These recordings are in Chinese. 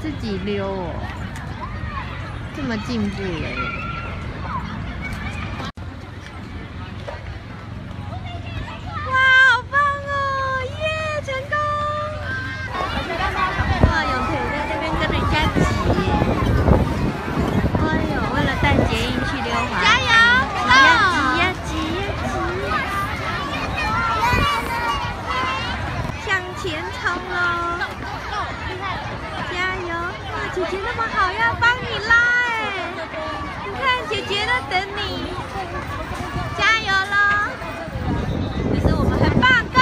自己溜哦这么进步了耶哇好棒哦耶成功！哇有腿在这边跟人家挤哎呦为了带杰伊去溜滑棒哦，耶，成功！哇，永培在那边跟人家挤。哎呦，为了带捷运去溜滑，加油！要挤呀挤呀挤！向前冲喽！加油！哇，姐姐那么好，要帮你拉哎！你看，姐姐在等你，加油喽！可是我们很棒，Go！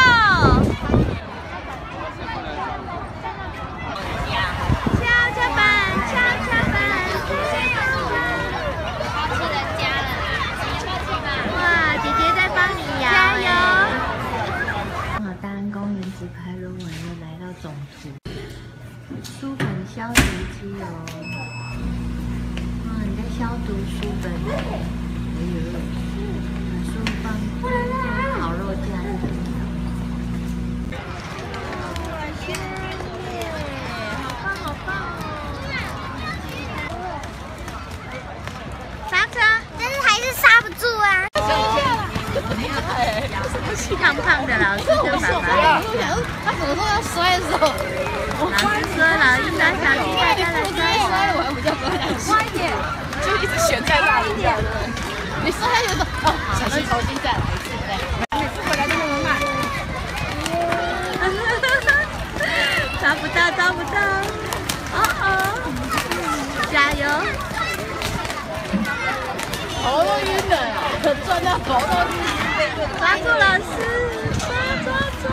跷跷板，跷跷板，跷跷板。哇，姐姐在帮你摇，加油！好，大安公园直排轮完又来到总图，书本消毒机哦。哇，你在消毒书胖胖的老师跟爸爸很像。他什么时候要摔的时候，老师说老鹰打小鸡，大家来摔摔我还比较摔一点，就一直悬在那里这样。你摔下去的时候，哦，小心重新再来一次，对。每次回来都那么慢。抓不到，抓不到！哦哦，加油！头都晕了呀，转到头都晕。抓住老师，抓抓抓！